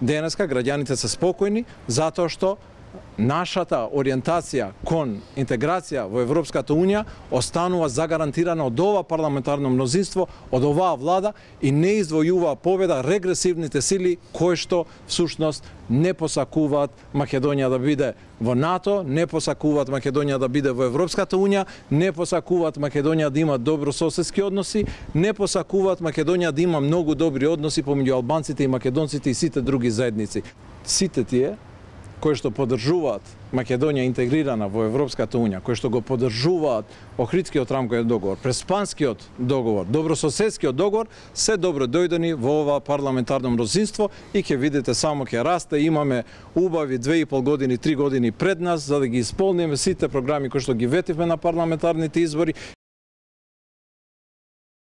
денеска граѓаните се спокојни затоа што нашата ориентација кон интеграција во Европската Унија останува загарантирана од ова парламентарно мнозинство, од оваа влада и не извојува победа регресивните сили кои што всушност не посакуваат Македонија да биде во НАТО, не посакуваат Македонија да биде во Европската Унија, не посакуваат Македонија да има добро соседски односи, не посакуваат Македонија да има многу добри односи помеѓу албанците и македонците и сите други заедници. Сите тие кои што поддржуваат Македонија интегрирана во Европската Унија, кои што го поддржуваат Охридскиот рамковен договор, Преспанскиот договор, Добрососедскиот договор, се добро дојдени во ова парламентарно мнозинство и ќе видите само ќе расте, имаме убави две и пол години, три години пред нас за да ги исполниме сите програми кои што ги ветивме на парламентарните избори